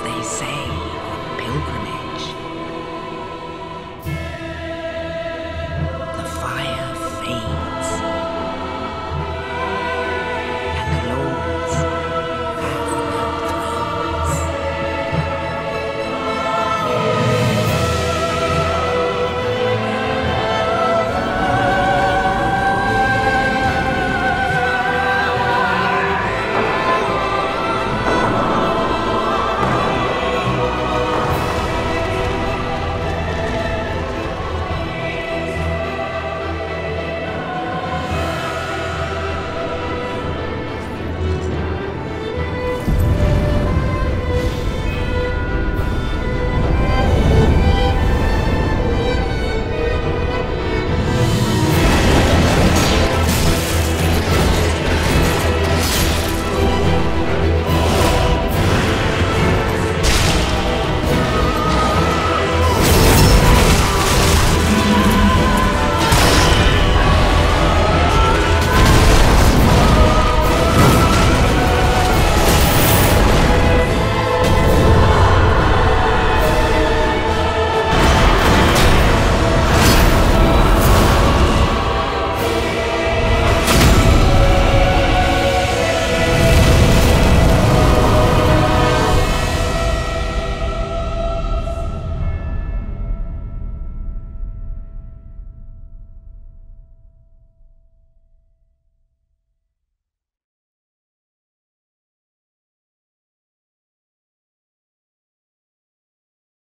they say.